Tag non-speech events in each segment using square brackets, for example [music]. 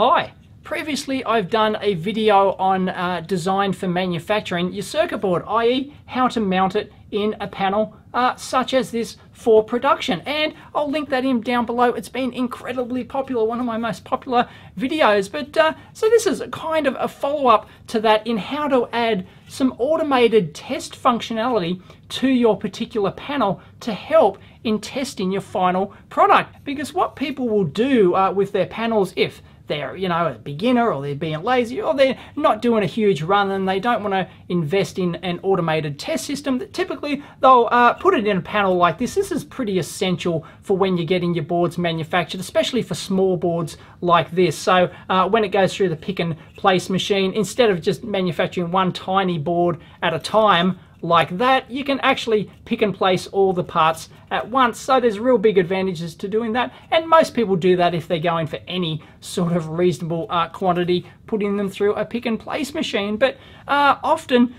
Hi, previously I've done a video on uh, design for manufacturing your circuit board, i.e. how to mount it in a panel uh, such as this for production. And I'll link that in down below. It's been incredibly popular one of my most popular videos. But uh, so this is a kind of a follow-up to that in how to add some automated test functionality to your particular panel to help in testing your final product. Because what people will do uh, with their panels if they're, you know, a beginner or they're being lazy or they're not doing a huge run and they don't want to invest in an automated test system, that typically they'll uh, put it in a panel like this. This is pretty essential for when you're getting your boards manufactured, especially for small boards like this. So uh, when it goes through the pick and place machine, instead of just manufacturing one tiny board at a time, like that, you can actually pick and place all the parts at once. So there's real big advantages to doing that. And most people do that if they're going for any sort of reasonable uh, quantity, putting them through a pick and place machine. But uh, often,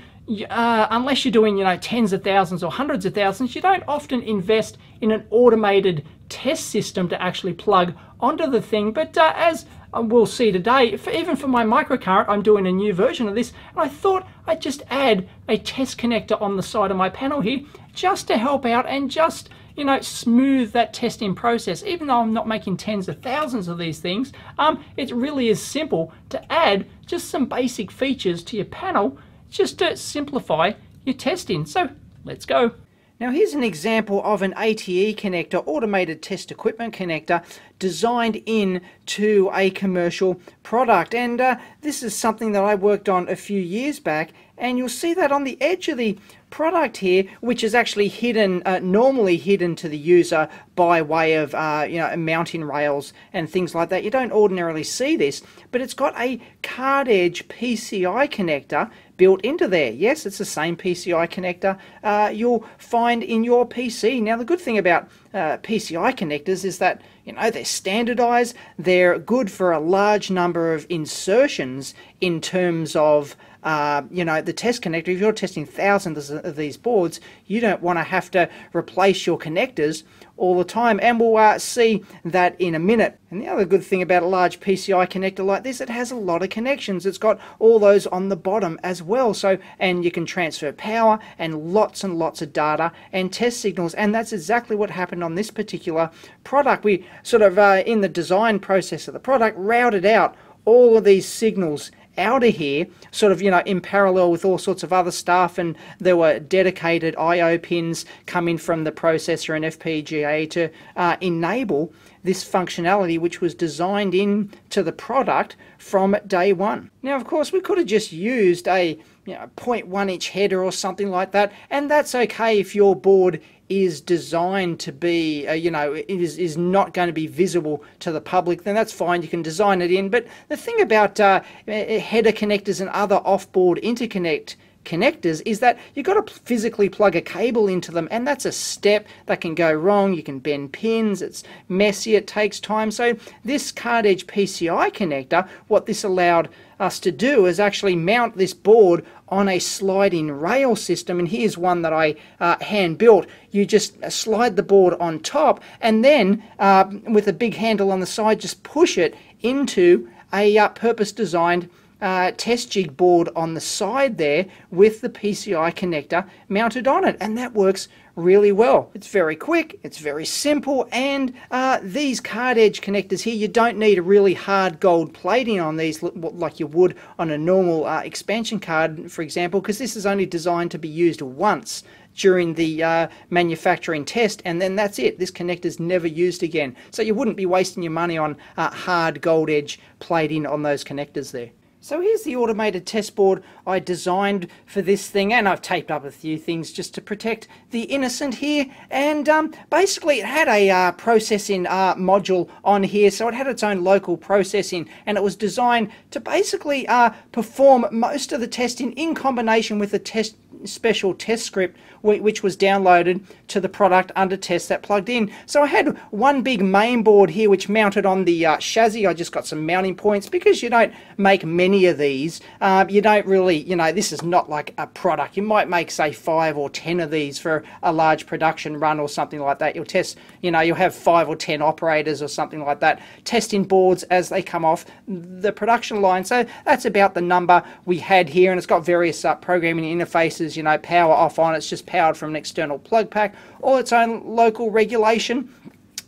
uh, unless you're doing, you know, tens of thousands or hundreds of thousands, you don't often invest in an automated test system to actually plug onto the thing. But uh, as we'll see today, for, even for my uCurrent, I'm doing a new version of this, and I thought I'd just add a test connector on the side of my panel here, just to help out and just, you know, smooth that testing process. Even though I'm not making tens of thousands of these things, um, it really is simple to add just some basic features to your panel, just to simplify your testing. So let's go. Now here's an example of an ATE connector, automated test equipment connector, designed in to a commercial product. And uh, this is something that I worked on a few years back and you'll see that on the edge of the product here, which is actually hidden, uh, normally hidden to the user by way of uh, you know mounting rails and things like that. You don't ordinarily see this, but it's got a card edge PCI connector built into there. Yes, it's the same PCI connector uh, you'll find in your PC. Now, the good thing about uh, PCI connectors is that you know they're standardized. They're good for a large number of insertions in terms of uh, you know, the test connector, if you're testing thousands of these boards, you don't want to have to replace your connectors all the time. And we'll uh, see that in a minute. And the other good thing about a large PCI connector like this, it has a lot of connections. It's got all those on the bottom as well. So, and you can transfer power and lots and lots of data and test signals. And that's exactly what happened on this particular product. We sort of, uh, in the design process of the product, routed out all of these signals out of here, sort of, you know, in parallel with all sorts of other stuff. And there were dedicated I.O. pins coming from the processor and FPGA to uh, enable this functionality, which was designed into the product from day one. Now, of course, we could have just used a you know, 0.1 inch header or something like that, and that's okay if your board is designed to be, uh, you know, is, is not going to be visible to the public, then that's fine. You can design it in. But the thing about uh, header connectors and other off-board interconnect connectors is that you've got to physically plug a cable into them and that's a step that can go wrong. You can bend pins it's messy it takes time. So this card edge PCI connector what this allowed us to do is actually mount this board on a sliding rail system and here's one that I uh, hand built you just slide the board on top and then uh, with a big handle on the side just push it into a uh, purpose designed uh, test jig board on the side there with the PCI connector mounted on it and that works really well. It's very quick, it's very simple and uh, these card edge connectors here you don't need a really hard gold plating on these like you would on a normal uh, expansion card for example because this is only designed to be used once during the uh, manufacturing test and then that's it. This connector is never used again. So you wouldn't be wasting your money on uh, hard gold edge plating on those connectors there. So here's the automated test board I designed for this thing and I've taped up a few things just to protect the innocent here. And um, basically it had a uh, processing uh, module on here so it had its own local processing and it was designed to basically uh, perform most of the testing in combination with the test special test script which was downloaded to the product under test that plugged in. So I had one big main board here which mounted on the uh, chassis. I just got some mounting points because you don't make many of these. Um, you don't really, you know, this is not like a product. You might make say five or ten of these for a large production run or something like that. You'll test, you know, you'll have five or ten operators or something like that testing boards as they come off the production line. So that's about the number we had here and it's got various uh, programming interfaces, you know, power off on, it's just powered from an external plug pack or its own local regulation.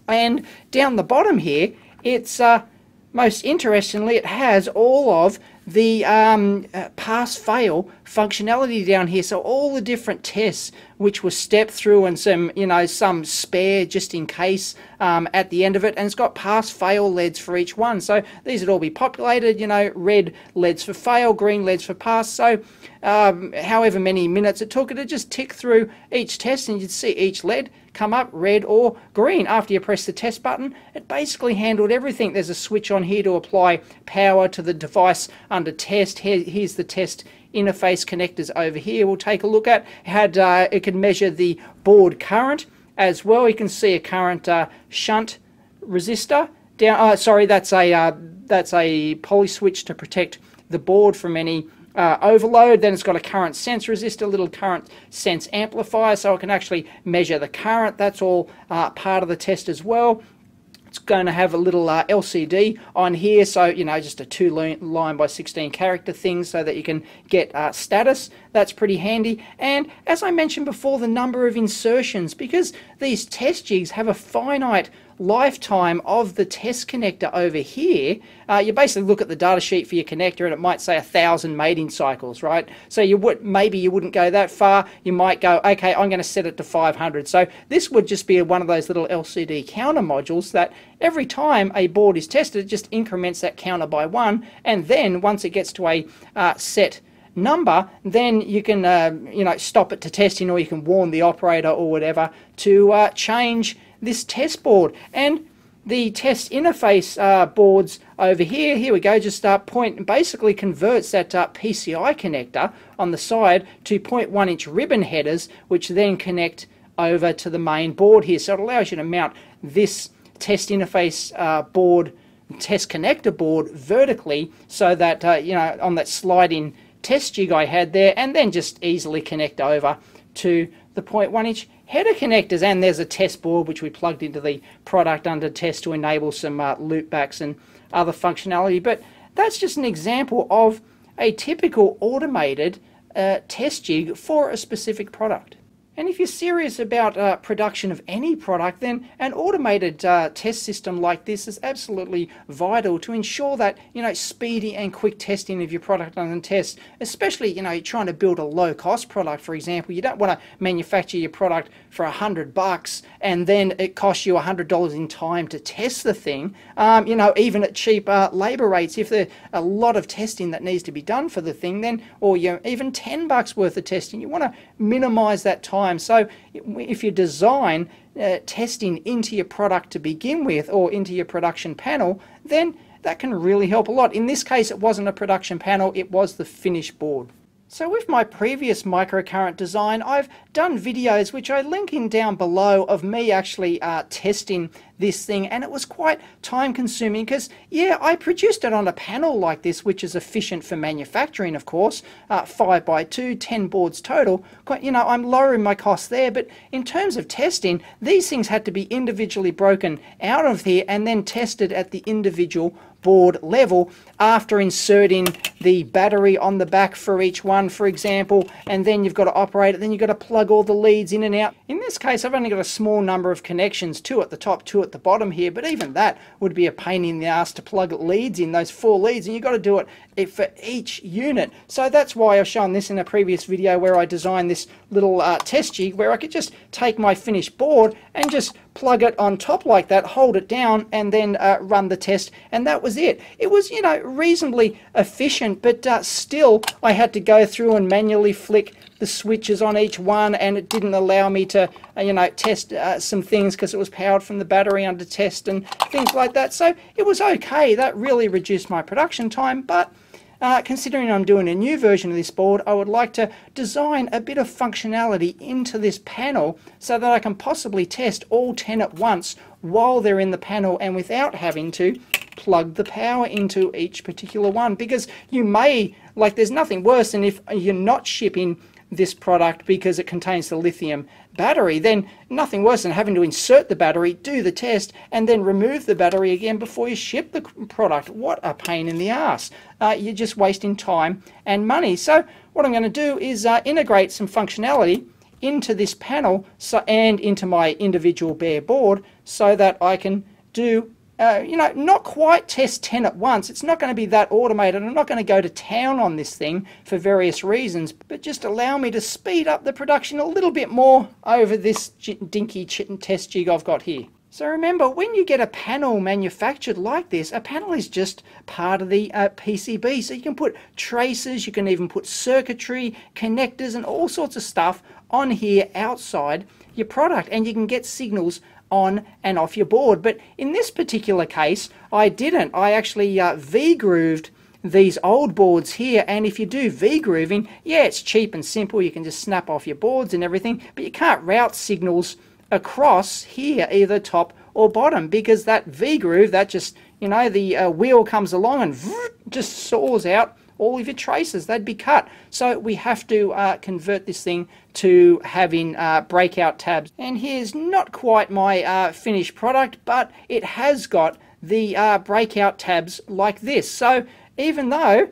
And down the bottom here, it's uh, most interestingly, it has all of the um, uh, pass-fail functionality down here. So all the different tests which were stepped through and some, you know, some spare just in case um, at the end of it. And it's got pass-fail LEDs for each one. So these would all be populated, you know, red LEDs for fail, green LEDs for pass. So um, however many minutes it took it to just tick through each test and you'd see each LED come up red or green after you press the test button. It basically handled everything. There's a switch on here to apply power to the device under test. Here, here's the test interface connectors over here we'll take a look at. Had uh, It can measure the board current as well. You can see a current uh, shunt resistor. Down, uh, sorry, that's a uh, that's a poly switch to protect the board from any uh, overload. Then it's got a current sense resistor, little current sense amplifier, so it can actually measure the current. That's all uh, part of the test as well. It's going to have a little uh, LCD on here, so you know, just a two line by 16 character thing so that you can get uh, status. That's pretty handy. And as I mentioned before, the number of insertions, because these test jigs have a finite lifetime of the test connector over here, uh, you basically look at the data sheet for your connector and it might say a thousand mating cycles, right? So you would maybe you wouldn't go that far. You might go, okay, I'm going to set it to 500. So this would just be one of those little LCD counter modules that every time a board is tested, it just increments that counter by one, and then once it gets to a uh, set number, then you can uh, you know stop it to testing, or you can warn the operator or whatever to uh, change this test board. And the test interface uh, boards over here, here we go, just uh, point, basically converts that uh, PCI connector on the side to 0.1 inch ribbon headers, which then connect over to the main board here. So it allows you to mount this test interface uh, board, test connector board vertically so that, uh, you know, on that sliding test jig I had there, and then just easily connect over to the 0.1 inch header connectors and there's a test board which we plugged into the product under test to enable some uh, loopbacks and other functionality but that's just an example of a typical automated uh, test jig for a specific product. And if you're serious about uh, production of any product, then an automated uh, test system like this is absolutely vital to ensure that, you know, speedy and quick testing of your product under test, especially, you know, you're trying to build a low cost product, for example. You don't want to manufacture your product for a hundred bucks and then it costs you a hundred dollars in time to test the thing. Um, you know, even at cheap uh, labor rates, if there's a lot of testing that needs to be done for the thing, then, or you know, even 10 bucks worth of testing, you want to minimize that time time. So if you design uh, testing into your product to begin with or into your production panel, then that can really help a lot. In this case, it wasn't a production panel, it was the finished board. So with my previous uCurrent design, I've done videos which I link in down below of me actually uh, testing this thing and it was quite time consuming because yeah I produced it on a panel like this which is efficient for manufacturing of course uh, 5 by 2 10 boards total. You know I'm lowering my costs there but in terms of testing these things had to be individually broken out of here and then tested at the individual board level after inserting the battery on the back for each one for example and then you've got to operate it. Then you've got to plug all the leads in and out. In this case I've only got a small number of connections two at the top two at the bottom here but even that would be a pain in the ass to plug leads in those four leads and you've got to do it for each unit. So that's why I've shown this in a previous video where I designed this little uh, test jig where I could just take my finished board and just plug it on top like that, hold it down, and then uh, run the test, and that was it. It was, you know, reasonably efficient, but uh, still I had to go through and manually flick the switches on each one, and it didn't allow me to, uh, you know, test uh, some things because it was powered from the battery under test and things like that. So it was okay. That really reduced my production time, but uh, considering I'm doing a new version of this board, I would like to design a bit of functionality into this panel so that I can possibly test all 10 at once while they're in the panel and without having to plug the power into each particular one. Because you may like there's nothing worse than if you're not shipping this product because it contains the lithium battery, then nothing worse than having to insert the battery, do the test, and then remove the battery again before you ship the product. What a pain in the ass. Uh, you're just wasting time and money. So what I'm going to do is uh, integrate some functionality into this panel so, and into my individual bare board so that I can do uh, you know, not quite test 10 at once. It's not going to be that automated. I'm not going to go to town on this thing for various reasons, but just allow me to speed up the production a little bit more over this dinky test jig I've got here. So remember, when you get a panel manufactured like this, a panel is just part of the uh, PCB. So you can put traces, you can even put circuitry, connectors, and all sorts of stuff on here outside your product. And you can get signals on and off your board. But in this particular case, I didn't. I actually uh, V-grooved these old boards here and if you do V-grooving, yeah, it's cheap and simple. You can just snap off your boards and everything, but you can't route signals across here, either top or bottom, because that V-groove, that just, you know, the uh, wheel comes along and just saws out all of your traces, they'd be cut. So we have to uh, convert this thing to having uh, breakout tabs. And here's not quite my uh, finished product, but it has got the uh, breakout tabs like this. So even though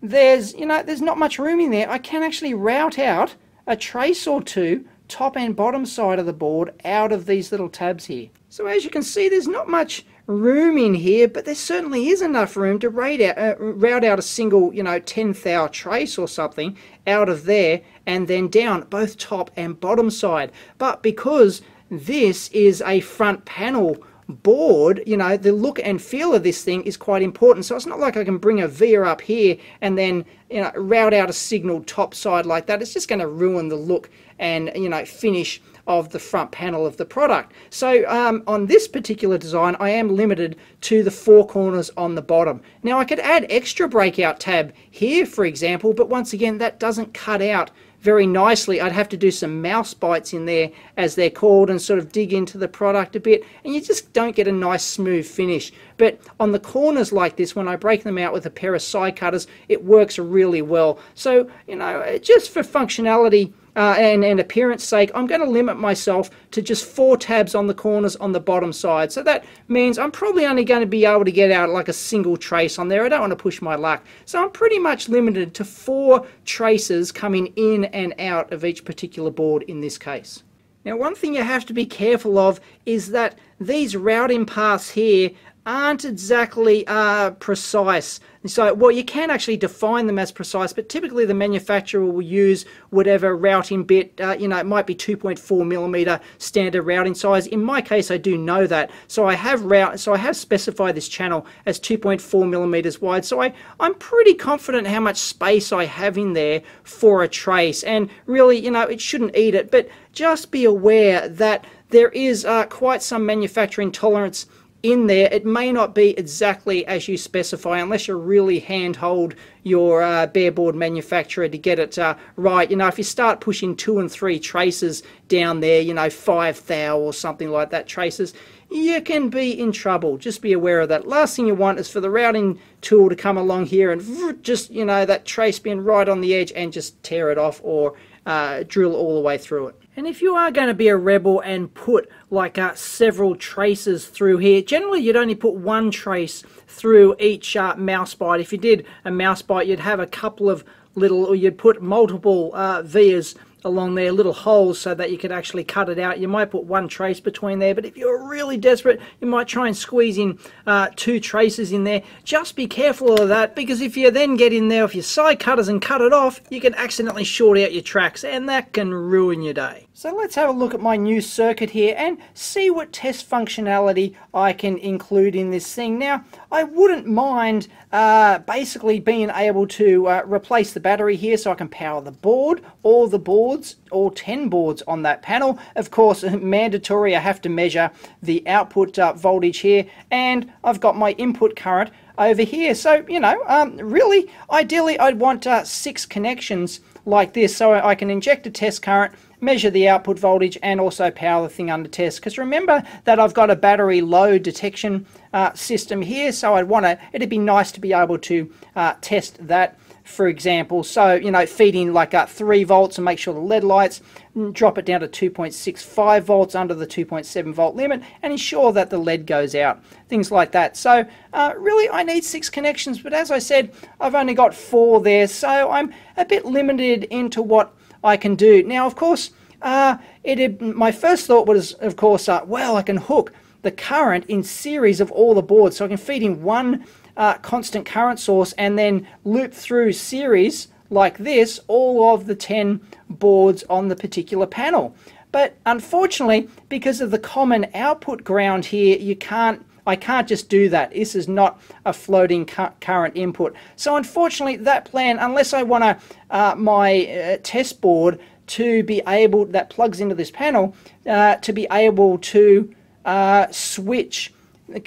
there's, you know, there's not much room in there, I can actually route out a trace or two top and bottom side of the board out of these little tabs here. So as you can see, there's not much room in here, but there certainly is enough room to out, uh, route out a single, you know, 10 thou trace or something out of there and then down both top and bottom side. But because this is a front panel board, you know, the look and feel of this thing is quite important. So it's not like I can bring a via up here and then, you know, route out a signal top side like that. It's just going to ruin the look and, you know, finish of the front panel of the product. So um, on this particular design, I am limited to the four corners on the bottom. Now I could add extra breakout tab here, for example, but once again, that doesn't cut out very nicely. I'd have to do some mouse bites in there, as they're called, and sort of dig into the product a bit, and you just don't get a nice smooth finish. But on the corners like this, when I break them out with a pair of side cutters, it works really well. So, you know, just for functionality, uh, and, and appearance sake, I'm going to limit myself to just four tabs on the corners on the bottom side. So that means I'm probably only going to be able to get out like a single trace on there. I don't want to push my luck. So I'm pretty much limited to four traces coming in and out of each particular board in this case. Now one thing you have to be careful of is that these routing paths here aren't exactly uh, precise. So, well, you can actually define them as precise, but typically the manufacturer will use whatever routing bit, uh, you know, it might be 2.4 millimeter standard routing size. In my case, I do know that. So I have route, so I have specified this channel as 2.4 millimeters wide. So I, I'm pretty confident how much space I have in there for a trace. And really, you know, it shouldn't eat it, but just be aware that there is uh, quite some manufacturing tolerance in there. It may not be exactly as you specify unless you really handhold your uh, bareboard manufacturer to get it uh, right. You know, if you start pushing two and three traces down there, you know, five thou or something like that traces, you can be in trouble. Just be aware of that. Last thing you want is for the routing tool to come along here and just, you know, that trace being right on the edge and just tear it off or uh, drill all the way through it. And if you are going to be a rebel and put like uh, several traces through here, generally you'd only put one trace through each uh, mouse bite. If you did a mouse bite, you'd have a couple of little, or you'd put multiple uh, vias along there, little holes so that you could actually cut it out. You might put one trace between there, but if you're really desperate, you might try and squeeze in uh, two traces in there. Just be careful of that because if you then get in there with your side cutters and cut it off, you can accidentally short out your tracks and that can ruin your day. So let's have a look at my new circuit here and see what test functionality I can include in this thing. Now, I wouldn't mind uh, basically being able to uh, replace the battery here so I can power the board, or the boards, all 10 boards on that panel. Of course, [laughs] mandatory, I have to measure the output uh, voltage here and I've got my input current over here. So, you know, um, really, ideally, I'd want uh, six connections like this so I can inject a test current, measure the output voltage, and also power the thing under test. Because remember that I've got a battery load detection uh, system here, so I'd want to, it'd be nice to be able to uh, test that for example. So, you know, feeding like uh, 3 volts and make sure the LED lights mm, drop it down to 2.65 volts under the 2.7 volt limit and ensure that the LED goes out, things like that. So, uh, really, I need six connections, but as I said, I've only got four there, so I'm a bit limited into what I can do. Now, of course, uh, it my first thought was, of course, uh, well, I can hook the current in series of all the boards, so I can feed in one uh, constant current source and then loop through series like this all of the 10 boards on the particular panel. But unfortunately, because of the common output ground here, you can't I can't just do that. This is not a floating cu current input. So unfortunately, that plan, unless I want to uh, my uh, test board to be able, that plugs into this panel, uh, to be able to uh, switch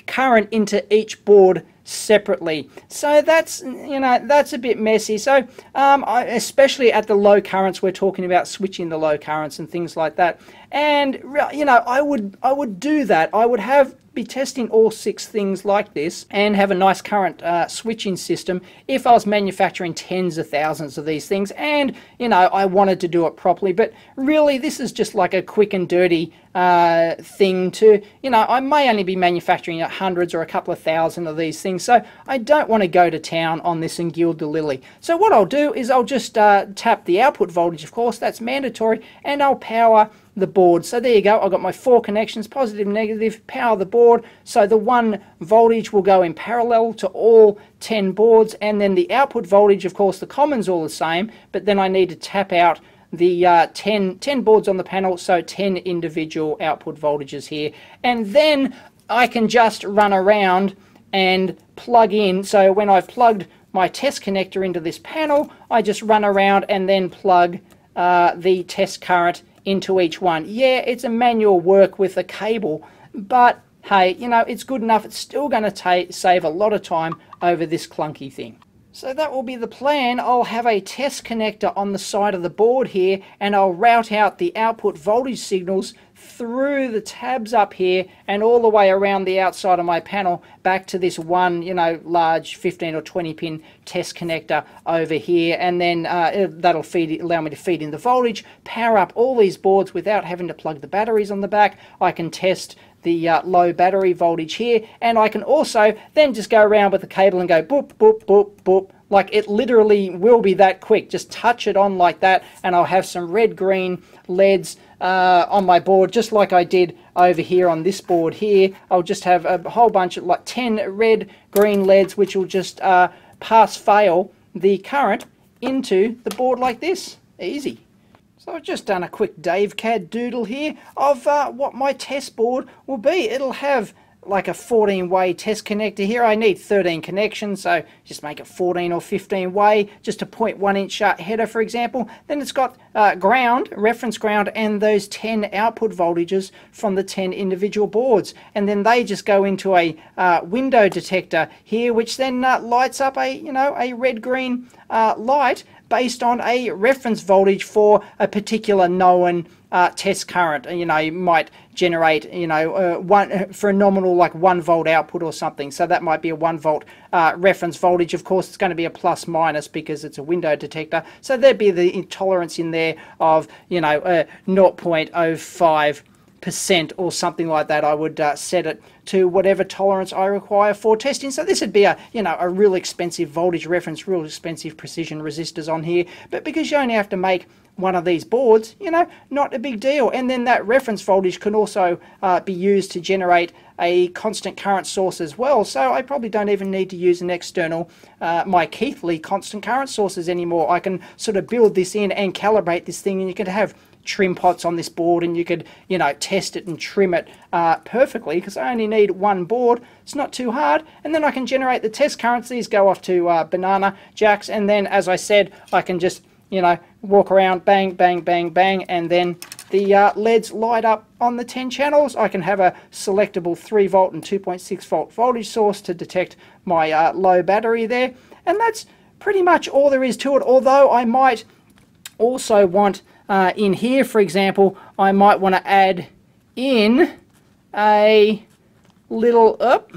current into each board separately. So that's, you know, that's a bit messy. So um, I, especially at the low currents, we're talking about switching the low currents and things like that. And, you know, I would, I would do that. I would have be testing all six things like this and have a nice current uh, switching system if I was manufacturing tens of thousands of these things and you know I wanted to do it properly. But really this is just like a quick and dirty uh, thing to you know I may only be manufacturing hundreds or a couple of thousand of these things. So I don't want to go to town on this and gild the lily. So what I'll do is I'll just uh, tap the output voltage of course that's mandatory and I'll power the board. So there you go, I've got my four connections, positive, negative, power the board. So the one voltage will go in parallel to all 10 boards and then the output voltage, of course, the common's all the same, but then I need to tap out the uh, 10, 10 boards on the panel, so 10 individual output voltages here. And then I can just run around and plug in. So when I've plugged my test connector into this panel, I just run around and then plug uh, the test current into each one. Yeah, it's a manual work with a cable, but hey, you know, it's good enough. It's still going to save a lot of time over this clunky thing. So that will be the plan. I'll have a test connector on the side of the board here and I'll route out the output voltage signals through the tabs up here and all the way around the outside of my panel back to this one, you know, large 15 or 20 pin test connector over here. And then uh, that'll feed allow me to feed in the voltage, power up all these boards without having to plug the batteries on the back. I can test the uh, low battery voltage here. And I can also then just go around with the cable and go boop boop boop boop. Like it literally will be that quick. Just touch it on like that and I'll have some red green LEDs uh, on my board just like I did over here on this board here. I'll just have a whole bunch of like 10 red green LEDs which will just uh, pass fail the current into the board like this. Easy. So I've just done a quick DaveCAD doodle here of uh, what my test board will be. It'll have like a 14 way test connector here. I need 13 connections, so just make it 14 or 15 way, just a 0.1 inch uh, header, for example. Then it's got uh, ground, reference ground, and those 10 output voltages from the 10 individual boards. And then they just go into a uh, window detector here, which then uh, lights up a, you know, a red green uh, light based on a reference voltage for a particular known uh, test current. You know, you might generate, you know, uh, one for a nominal like one volt output or something. So that might be a one volt uh, reference voltage. Of course, it's going to be a plus minus because it's a window detector. So there'd be the intolerance in there of, you know, uh, 0.05 percent or something like that. I would uh, set it to whatever tolerance I require for testing. So this would be a you know a real expensive voltage reference, real expensive precision resistors on here. But because you only have to make one of these boards, you know, not a big deal. And then that reference voltage can also uh, be used to generate a constant current source as well. So I probably don't even need to use an external, uh, my Keithley constant current sources anymore. I can sort of build this in and calibrate this thing and you could have trim pots on this board and you could you know test it and trim it uh, perfectly because I only need one board it's not too hard and then I can generate the test currents these go off to uh, banana jacks and then as I said I can just you know walk around bang bang bang bang and then the uh, LEDs light up on the 10 channels. I can have a selectable 3 volt and 2.6 volt voltage source to detect my uh, low battery there. And that's pretty much all there is to it, although I might also want uh, in here, for example, I might want to add in a little up,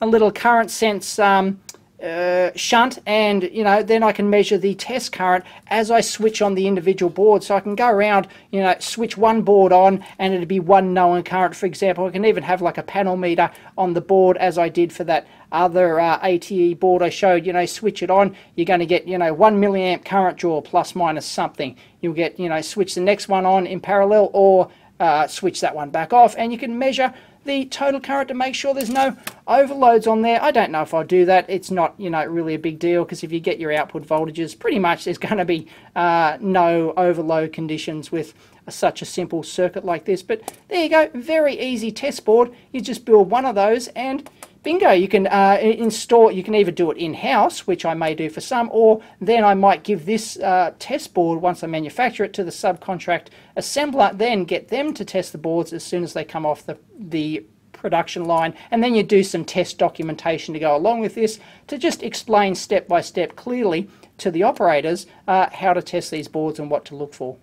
a little current sense um, uh, shunt and you know then I can measure the test current as I switch on the individual board. So I can go around you know switch one board on and it'd be one known current. For example I can even have like a panel meter on the board as I did for that other uh, ATE board I showed. You know switch it on you're going to get you know one milliamp current draw plus minus something. You'll get you know switch the next one on in parallel or uh, switch that one back off and you can measure the total current to make sure there's no overloads on there. I don't know if I'll do that. It's not, you know, really a big deal because if you get your output voltages, pretty much there's going to be uh, no overload conditions with such a simple circuit like this. But there you go, very easy test board. You just build one of those and bingo, you can uh, install, you can either do it in-house, which I may do for some, or then I might give this uh, test board, once I manufacture it, to the subcontract assembler, then get them to test the boards as soon as they come off the, the production line, and then you do some test documentation to go along with this to just explain step by step clearly to the operators uh, how to test these boards and what to look for.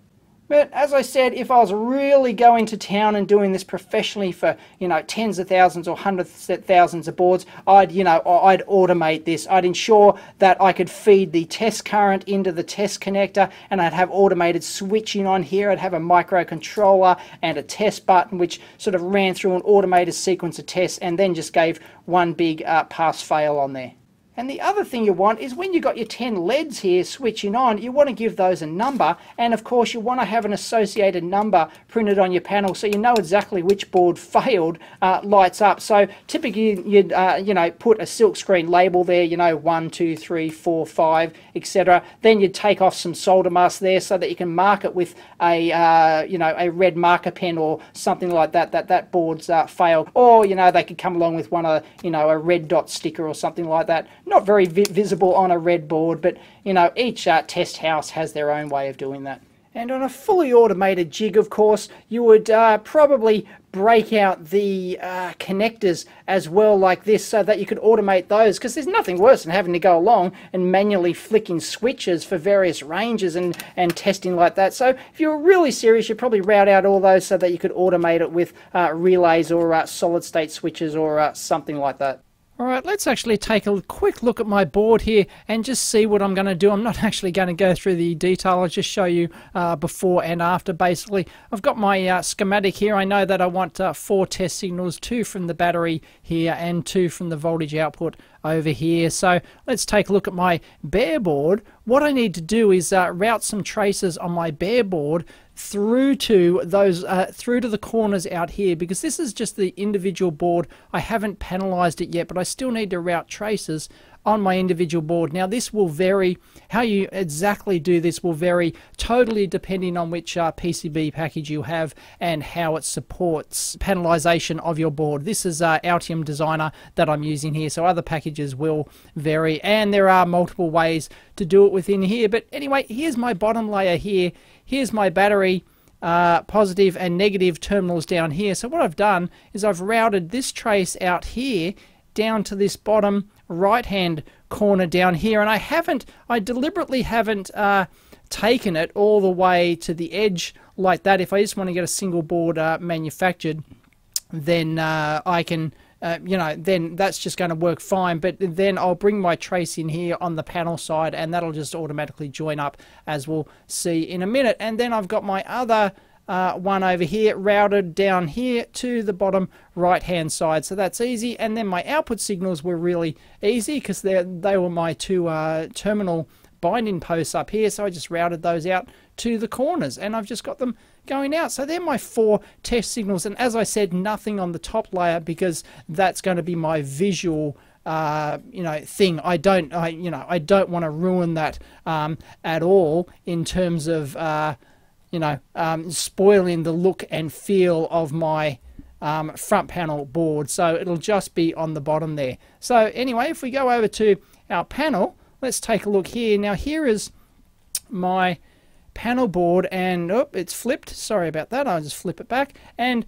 But as I said, if I was really going to town and doing this professionally for, you know, tens of thousands or hundreds of thousands of boards, I'd, you know, I'd automate this. I'd ensure that I could feed the test current into the test connector and I'd have automated switching on here. I'd have a microcontroller and a test button which sort of ran through an automated sequence of tests and then just gave one big uh, pass-fail on there. And the other thing you want is when you've got your 10 LEDs here switching on, you want to give those a number. And of course, you want to have an associated number printed on your panel so you know exactly which board [laughs] failed uh, lights up. So typically, you'd, uh, you know, put a silkscreen label there, you know, one, two, three, four, five, etc. Then you'd take off some solder mask there so that you can mark it with a, uh, you know, a red marker pen or something like that, that that board's uh, failed. Or, you know, they could come along with one of, you know, a red dot sticker or something like that not very vi visible on a red board, but you know, each uh, test house has their own way of doing that. And on a fully automated jig, of course, you would uh, probably break out the uh, connectors as well like this so that you could automate those because there's nothing worse than having to go along and manually flicking switches for various ranges and, and testing like that. So if you're really serious, you'd probably route out all those so that you could automate it with uh, relays or uh, solid state switches or uh, something like that. Alright, let's actually take a quick look at my board here and just see what I'm going to do. I'm not [laughs] actually going to go through the detail, I'll just show you uh, before and after basically. I've got my uh, schematic here. I know that I want uh, four test signals, two from the battery here and two from the voltage output over here. So let's take a look at my bare board. What I need to do is uh, route some traces on my bare board through to those uh, through to the corners out here because this is just the individual board I haven't panelized it yet but I still need to route traces on my individual board. Now this will vary, how you exactly do this will vary totally depending on which uh, PCB package you have and how it supports panelization of your board. This is uh, Altium Designer that I'm using here, so other packages will vary and there are multiple ways to do it within here. But anyway, here's my bottom layer here. Here's my battery. Uh, positive and negative terminals down here. So what I've done is I've routed this trace out here down to this bottom right hand corner down here and I haven't I deliberately haven't uh, taken it all the way to the edge like that if I just want to get a single board uh, manufactured then uh, I can uh, you know, then that's just going to work fine. But then I'll bring my trace in here on the panel side and that'll just automatically join up as we'll see in a minute. And then I've got my other uh, one over here routed down here to the bottom right hand side. So that's easy. And then my output signals were really easy because they they were my two uh, terminal binding posts up here. So I just routed those out to the corners and I've just got them going out. So they're my four test signals. And as I said nothing on the top layer because that's going to be my visual uh, you know thing. I don't I you know I don't want to ruin that um, at all in terms of uh, you know, um, spoiling the look and feel of my um, front panel board. So it'll just be on the bottom there. So anyway, if we go over to our panel, let's take a look here. Now here is my panel board and oh, it's flipped. Sorry about that. I'll just flip it back. And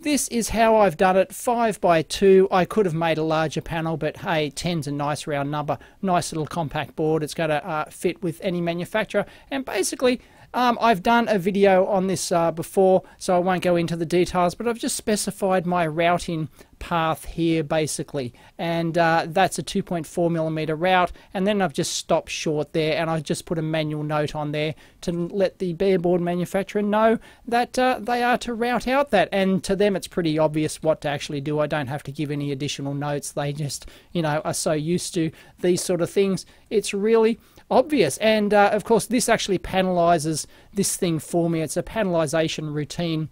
this is how I've done it, 5 by 2 I could have made a larger panel, but hey, 10's a nice round number. Nice little compact board. It's going to uh, fit with any manufacturer. And basically, um, I've done a video on this uh, before, so I won't go into the details, but I've just specified my routing path here basically. And uh, that's a 2.4 millimeter route and then I've just stopped short there and I just put a manual note on there to let the board manufacturer know that uh, they are to route out that. And to them it's pretty obvious what to actually do. I don't have to give any additional notes. They just you know are so used to these sort of things. It's really obvious. And uh, of course, this actually panelizes this thing for me. It's a panelization routine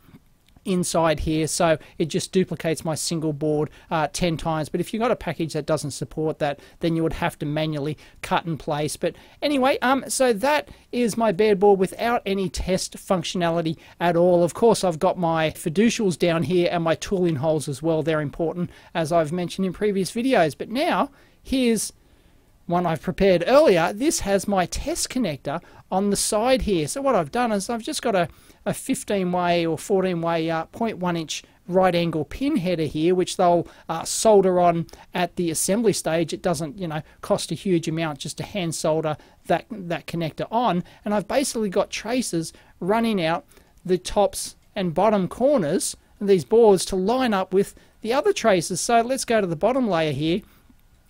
inside here. So it just duplicates my single board uh, 10 times. But if you've got a package that doesn't support that then you would have to manually cut and place. But anyway um so that is my board without any test functionality at all. Of course I've got my fiducials down here and my tooling holes as well. They're important as I've mentioned in previous videos. But now here's one I've prepared earlier, this has my test connector on the side here. So what I've done is I've just got a, a 15 way or 14 way uh, 0.1 inch right angle pin header here which they'll uh, solder on at the assembly stage. It doesn't you know cost a huge amount just to hand solder that that connector on. And I've basically got traces running out the tops and bottom corners of these boards to line up with the other traces so let's go to the bottom layer here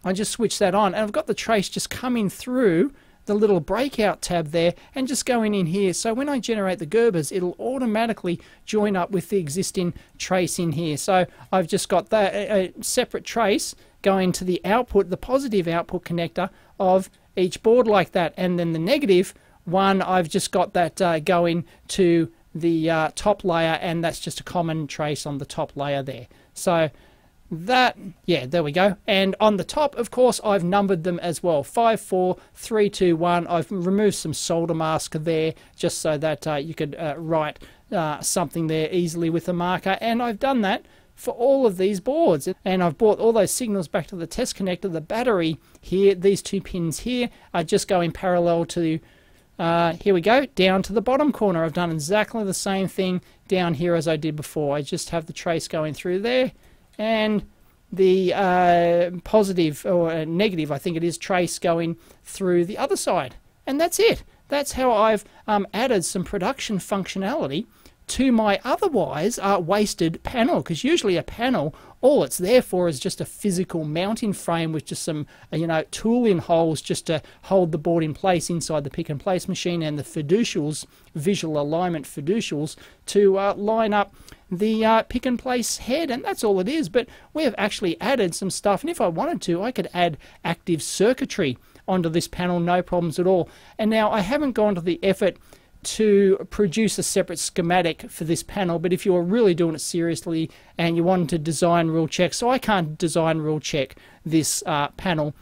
I just switch that on and I've got the trace just coming through the little breakout tab there and just going in here. So when I generate the Gerbers, it'll automatically join up with the existing trace in here. So I've just got that a, separate trace going to the output, the positive output connector of each board like that. And then the negative one, I've just got that uh, going to the uh, top layer and that's just a common trace on the top layer there. So that yeah there we go. And on the top of course I've numbered them as well. Five four three two one. I've removed some solder mask there just so that uh, you could uh, write uh, something there easily with a marker. And I've done that for all of these boards. And I've brought all those signals back to the test connector. The battery here these two pins here are just going parallel to uh, here we go down to the bottom corner. I've done exactly the same thing down here as I did before. I just have the trace going through there and the uh, positive or negative, I think it is, trace going through the other side. And that's it. That's how I've um, added some production functionality to my otherwise uh, wasted panel because usually a panel all it's there for is just a physical mounting frame with just some uh, you know tooling holes just to hold the board in place inside the pick and place machine and the fiducials visual alignment fiducials to uh, line up the uh, pick and place head and that's all it is. But we have actually added some stuff and if I wanted to I could add active circuitry onto this panel no problems at all. And now I haven't gone to the effort to produce a separate schematic for this panel but if you're really doing it seriously and you want to design rule check so I can't design rule check this uh, panel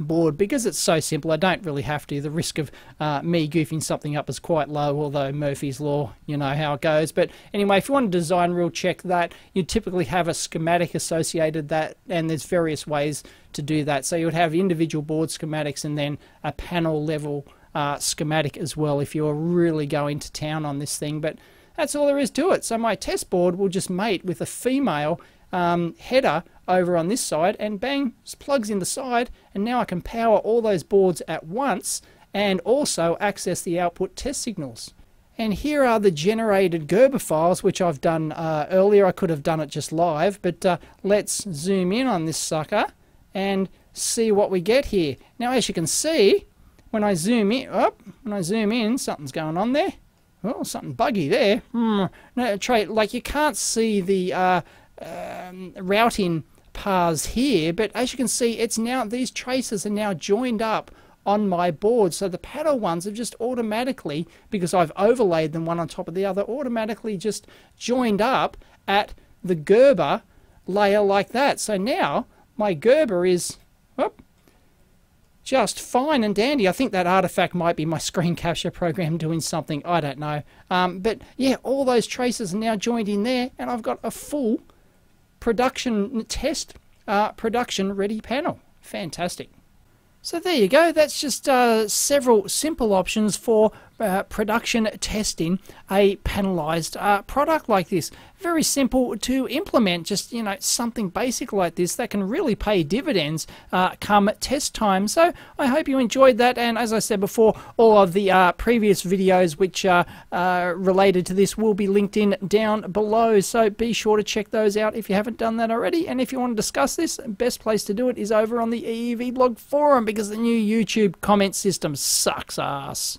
board because it's so simple. I don't really have to. The risk of uh, me goofing something up is quite low although Murphy's law you know how it goes. But anyway if you want to design rule check that you typically have a schematic associated that and there's various ways to do that. So you would have individual board schematics and then a panel level uh, schematic as well if you're really going to town on this thing. But that's all there is to it. So my test board will just mate with a female um, header over on this side and bang, plugs in the side and now I can power all those boards at once and also access the output test signals. And here are the generated Gerber files, which I've done uh, earlier. I could have done it just live, but uh, let's zoom in on this sucker and see what we get here. Now, as you can see, when I zoom in, oh, when I zoom in, something's going on there. Oh, something buggy there. Hmm. No, try, like you can't see the uh, um, routing paths here, but as you can see, it's now these traces are now joined up on my board. So the paddle ones have just automatically, because I've overlaid them one on top of the other, automatically just joined up at the Gerber layer like that. So now my Gerber is, just fine and dandy. I think that artifact might be my screen capture program doing something. I don't know. Um, but yeah, all those traces are now joined in there, and I've got a full production test, uh, production ready panel. Fantastic. So there you go. That's just uh, several simple options for uh, production testing a panelized uh, product like this. Very simple to implement, just you know something basic like this that can really pay dividends uh, come test time. So I hope you enjoyed that, and as I said before, all of the uh, previous videos which are uh, related to this will be linked in down below. So be sure to check those out if you haven't done that already. And if you want to discuss this, best place to do it is over on the EEVblog forum because the new YouTube comment system sucks ass.